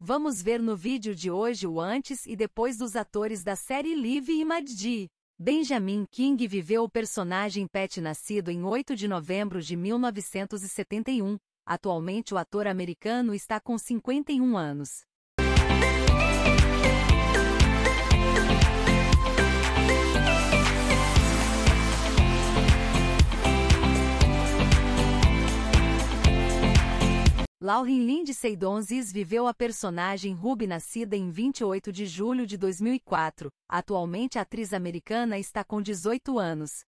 Vamos ver no vídeo de hoje o antes e depois dos atores da série Liv e Maddi. Benjamin King viveu o personagem Pat nascido em 8 de novembro de 1971. Atualmente o ator americano está com 51 anos. Lauren Lindsay Donzis viveu a personagem Ruby nascida em 28 de julho de 2004. Atualmente a atriz americana está com 18 anos.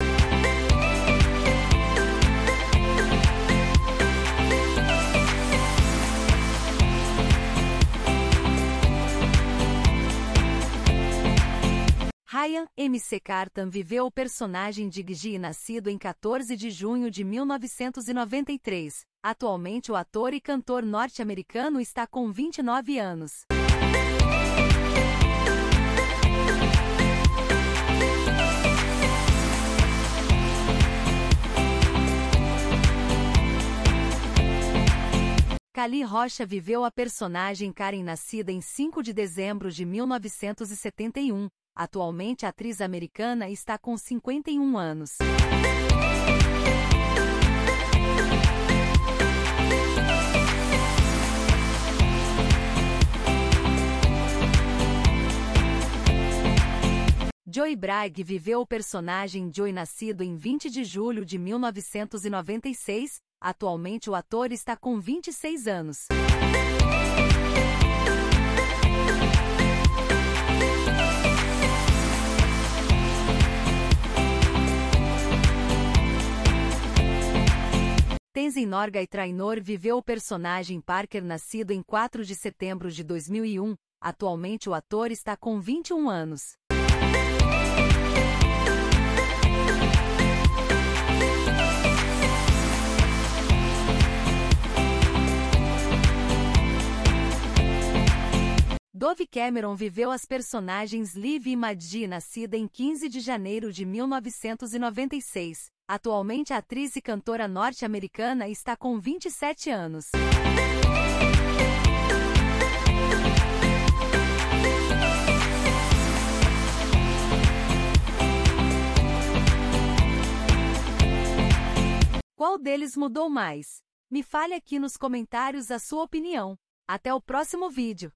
Ryan M.C. Cartan viveu o personagem de Gigi nascido em 14 de junho de 1993. Atualmente o ator e cantor norte-americano está com 29 anos. Cali Rocha viveu a personagem Karen nascida em 5 de dezembro de 1971. Atualmente a atriz americana está com 51 anos. Joey Bragg viveu o personagem Joey nascido em 20 de julho de 1996. Atualmente o ator está com 26 anos. Tenzin Norgay Trainor viveu o personagem Parker nascido em 4 de setembro de 2001. Atualmente o ator está com 21 anos. Dove Cameron viveu as personagens Liv e Maddi nascida em 15 de janeiro de 1996. Atualmente atriz e cantora norte-americana está com 27 anos. Qual deles mudou mais? Me fale aqui nos comentários a sua opinião. Até o próximo vídeo.